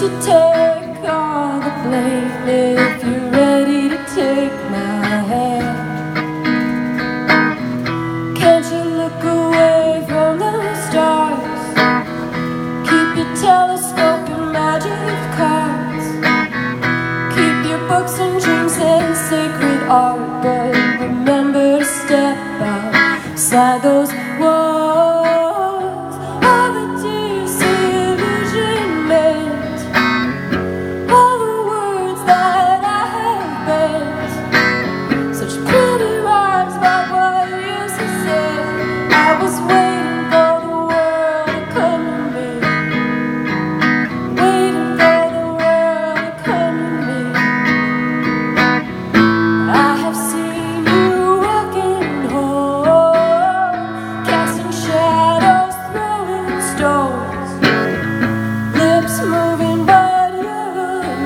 to take all the blame if you're ready to take my hand. Can't you look away from the stars? Keep your telescope and magic cards. Keep your books and dreams and sacred art, but remember to step outside those walls.